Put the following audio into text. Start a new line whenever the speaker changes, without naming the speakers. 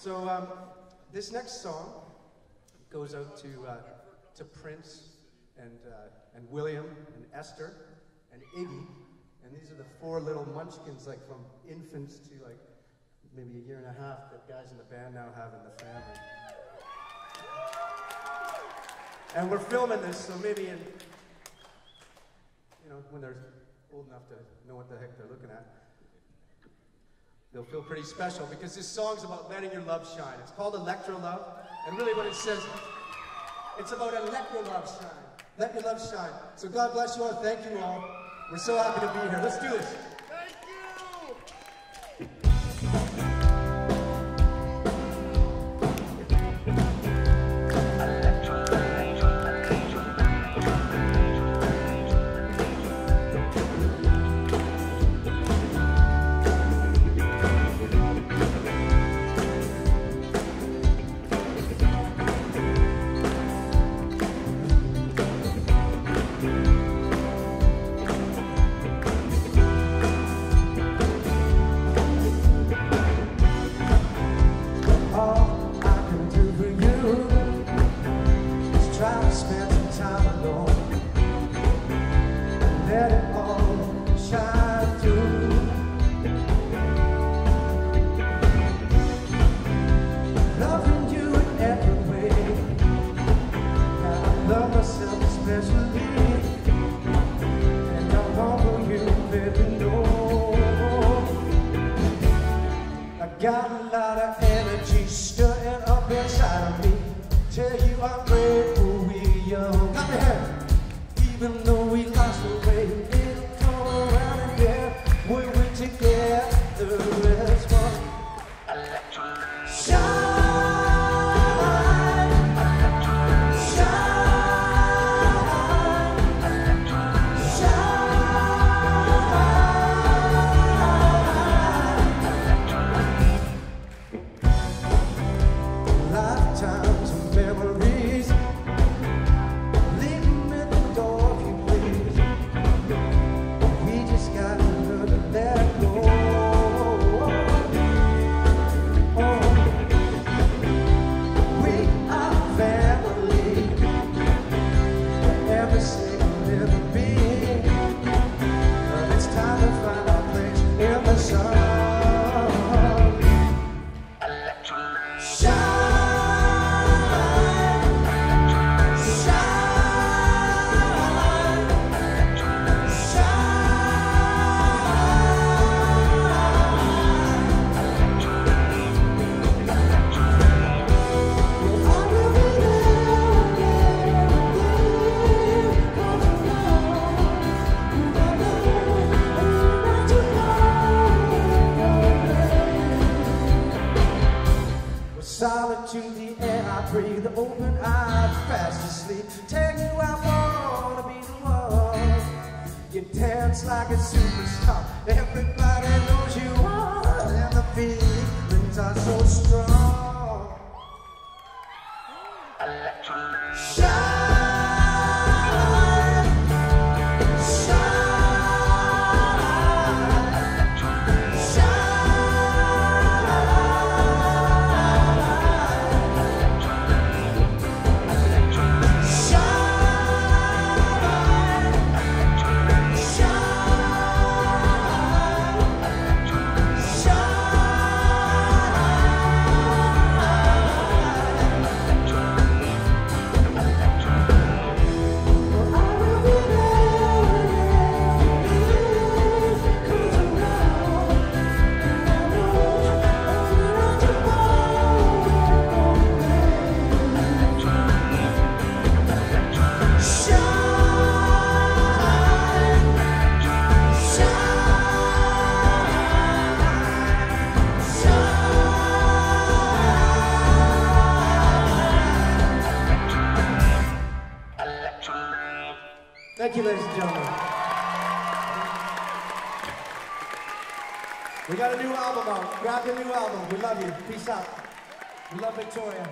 So um, this next song goes out to, uh, to Prince and, uh, and William and Esther and Iggy. And these are the four little munchkins, like from infants to like maybe a year and a half that guys in the band now have in the family. And we're filming this, so maybe in, you know, when they're old enough to know what the heck they're looking at, they'll feel pretty special because this song's about letting your love shine. It's called Electrolove, and really what it says, it's about your love shine. Let your love shine. So God bless you all. Thank you all. We're so happy to be here. Let's do this. Got a lot of energy stirring up inside of me. Tell you I'm grateful we're young. Got me here. Even though we the breathe, open eyed, fast asleep. Tell you I wanna be the one. You dance like a superstar. Everybody knows you are, and the feelings are so strong. Ladies and gentlemen. We got a new album out. Grab the new album. We love you. Peace out. We love Victoria.